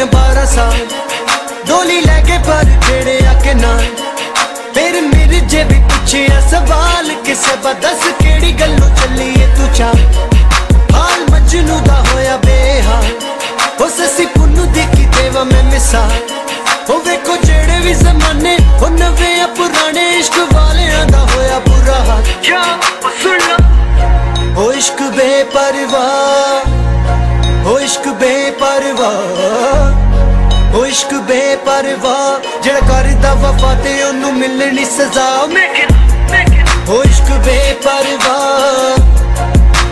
ਸਾਲ। ਡੋਲੀ ਲੈ ਕੇ ਪਰ ਆ ਕੇ ਨਾਲ ਫਿਰ ਮੇਰੇ ਜੇ ਵੀ ਪੁੱਛਿਆ ਸਵਾਲ ਕਿਸੇ ਬਦਸ ਕਿਹੜੀ ਗੱਲੋਂ ਚੱਲੀ ਏ ਤੂੰ ਚਾ ਹਾਲ ਮਜਨੂ ਦਾ ਹੋਇਆ ਬੇਹਾਲ। ਹੋ ਸਸੀ ਪੁੰਨੂ ਦੀ ਕੀ ਦੇਵਾ ਮੈਂ ਮਿਸਾਲ। ਹੋ ਵੇਖੋ ਜਿਹੜੇ ਵੀ ਜ਼ਮਾਨੇ ਹੋ ਨਵੇਂ ਆ ਪੁਰਾਣੇ ਇਸ਼ਕ ਵਾਲਿਆਂ ਦਾ ਹੋਇਆ ਬੁਰਾ ਹਾਲ। ਜਾ ਸੁਣ ਹੋ ਇਸ਼ਕ ਬੇਪਰਵਾਹ ਹੋ ਇਸ਼ਕ ਬੇਪਰਵਾਹ। ਇਸ਼ਕ ਬੇਪਰਵਾਹ ਜਿਹੜਾ ਕਰਦਾ ਵਫਾ ਤੇ ਉਹਨੂੰ ਮਿਲਣੀ ਸਜ਼ਾ। ਹੋ ਇਸ਼ਕ ਬੇਪਰਵਾਹ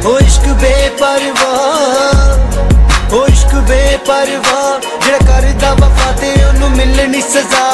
ਹੋ ਇਸ਼ਕ ਬੇਪਰਵਾਹ ਹੋ ਇਸ਼ਕ ਬੇਪਰਵਾਹ ਜਿਹੜਾ ਕਰਦਾ ਵਫਾ ਤੇ ਉਹਨੂੰ ਮਿਲਣੀ ਸਜ਼ਾ।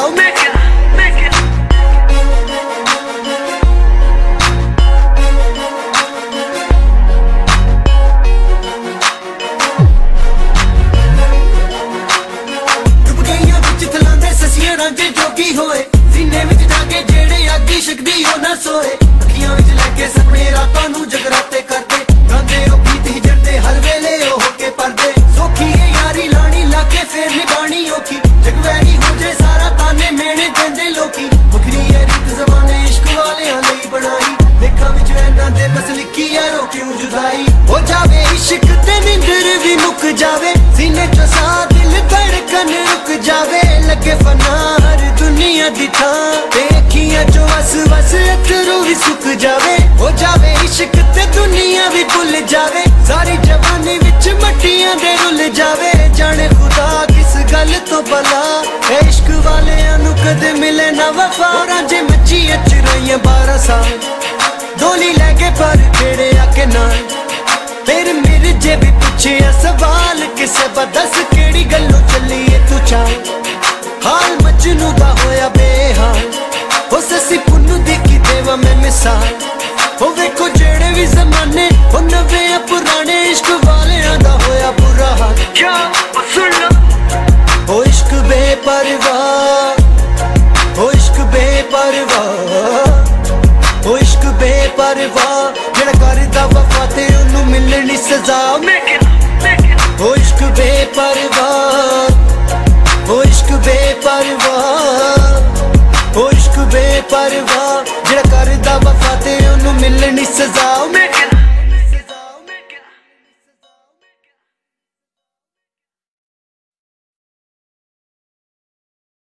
ਇਸ਼ਕ ਤੇ ਨਿੰਦਰ ਵੀ ਮੁੱਕ ਜਾਵੇ। ਸੀਨੇ ਚੋਂ ਸਾਹ ਦਿਲ ਧੜਕਨ ਰੁਕ ਜਾਵੇ। ਲੱਗੇ ਫਨਾਰ ਦੁਨੀਆ ਦੀ ਥਾਂ। ਤੇ ਅੱਖੀਆਂ ਵਸ ਵਸ ਅਥਰੂ ਵੀ ਸੁੱਕ ਜਾਵੇ। ਹੋ ਜਾਵੇ ਇਸ਼ਕ ਤੇ ਦੁਨੀਆ ਵੀ ਭੁੱਲ ਜਾਵੇ। ਸਾਰੀ ਜਵਾਨੀ ਵਿੱਚ ਮੱਟੀਆਂ ਦੇ ਰੁੱਲ ਜਾਵੇ। ਜਾਣੇ ਖੁਦਾ ਕਿਸ ਗੱਲ ਤੋਂ ਬਲਾ ਇਸ਼ਕ ਵਾਲਿਆਂ ਨੂੰ ਕਦੇ ਮਿਲੇ ਨਾ ਵਫਾ। ਹੋਰਾਂ ਮੱਚੀ ਅਚਰਾਈਆਂ 12 ਸਾਲ। ਡੋਲੀ ਲੈ ਕੇ ਪਰ ਆ ਕੇ ਨਾਲ? ਫਿਰ ਮੇਰੇ ਜੇ ਵੀ ਪੁੱਛਿਆ ਸਵਾਲ, ਕਿਸੇ ਬਦਸ ਕਿਹੜੀ ਗੱਲੋਂ ਚੱਲੀਏ ਤੂੰ ਚਾਲ ਹਾਲ ਮਜਨੂ ਦਾ ਹੋਇਆ ਬੇਹਾਲ ਹੋ ਸਸੀ ਪੁੰਨੂ ਦੀ ਕੀ ਦੇਵਾ ਮੈਂ ਮਿਸਾਲ। ਉਹ ਵੇਖੋ ਜਿਹੜੇ ਵੀ ਜ਼ਮਾਨੇ, ਉਹ ਨਵੇਂ ਆ ਪੁਰਾਣੇ ਇਸ਼ਕ ਬੇਪਰਵਾਹ ਜਿਹੜਾ ਕਰਦਾ ਵਫਾ ਤੇ ਉਹਨੂੰ ਮਿਲਣੀ ਸਜ਼ਾ। ਮੇਕ ਇਟ ਮੇਕ ਇਟ ਹੋ ਇਸ਼ਕ ਬੇਪਰਵਾਹ।